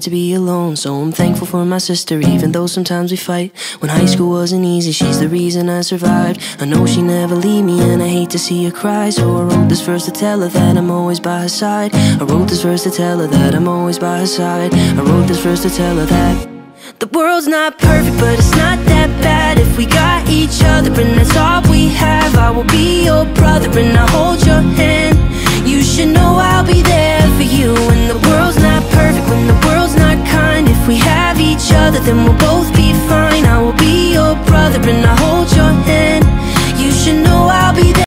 to be alone, so I'm thankful for my sister, even though sometimes we fight. When high school wasn't easy, she's the reason I survived. I know she never leave me, and I hate to see her cry. So I wrote this verse to tell her that I'm always by her side. I wrote this verse to tell her that I'm always by her side. I wrote this verse to tell her that. The world's not perfect, but it's not that bad If we got each other and that's all we have I will be your brother and I'll hold your hand each other, then we'll both be fine I will be your brother and I hope.